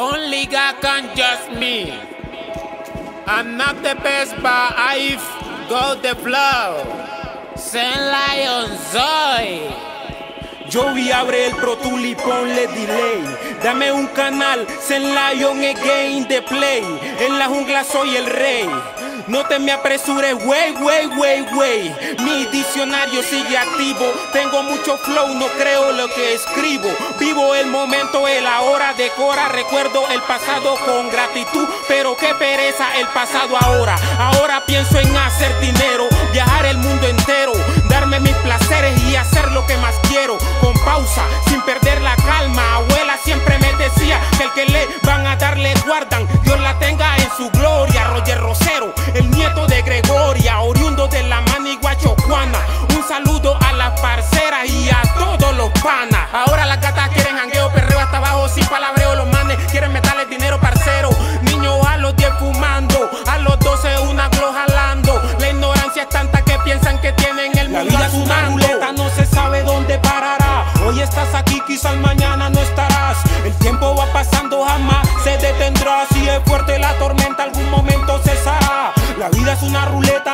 Only God can judge me. I'm not the best, but I've got the flow. Saint Lion soy. Joey abre el Pro Tool y ponle delay. Dame un canal, Zen Lion again the play. En la jungla soy el rey. No te me apresures, wey, wey, wey, wey. Mi diccionario sigue activo. Tengo mucho flow, no creo lo que escribo. Vivo el momento, el ahora, decora. Recuerdo el pasado con gratitud, pero qué pereza el pasado ahora. Ahora pienso en hacer dinero, el nieto de Gregoria, oriundo de la manigua chocuana. Un saludo a las parceras y a todos los panas. Ahora las gatas quieren jangueo, perreo hasta abajo, sin palabreo. Los manes quieren meterle dinero, parcero. Niños a los 10 fumando, a los 12 una glow jalando. La ignorancia es tanta que piensan que tienen el mundo. La vida es una ruleta, no se sabe dónde parará. Hoy estás aquí, quizás mañana no estarás. El tiempo va pasando, jamás se detendrá. Si es fuerte una ruleta,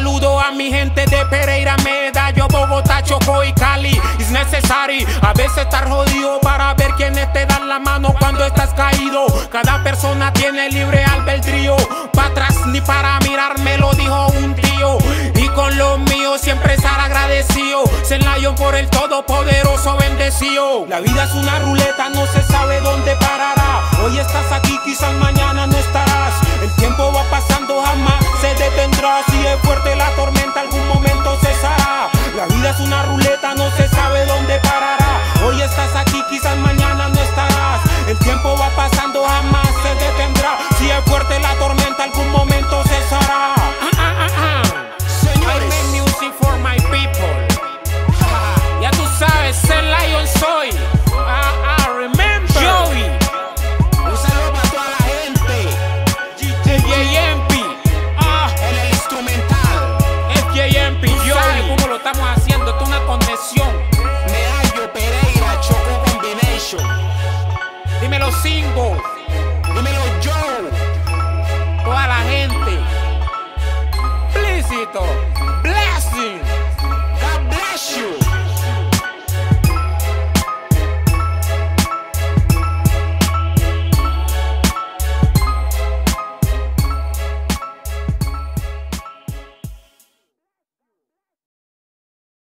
saludo a mi gente de Pereira, Medallo, Bogotá, Chocó y Cali. Es necesario a veces estar jodido para ver quiénes te dan la mano cuando estás caído. Cada persona tiene libre albedrío, para atrás ni para mirar, me lo dijo un tío. Y con lo mío siempre estar agradecido. Zen Lion por el todopoderoso bendecido. La vida es una ruleta, no se sabe dónde parará. Hoy estás aquí, quizás mañana no estarás. Ruleta, no se sabe dónde parará. Hoy estás aquí, quizás mañana no estarás. El tiempo va pasando, jamás single.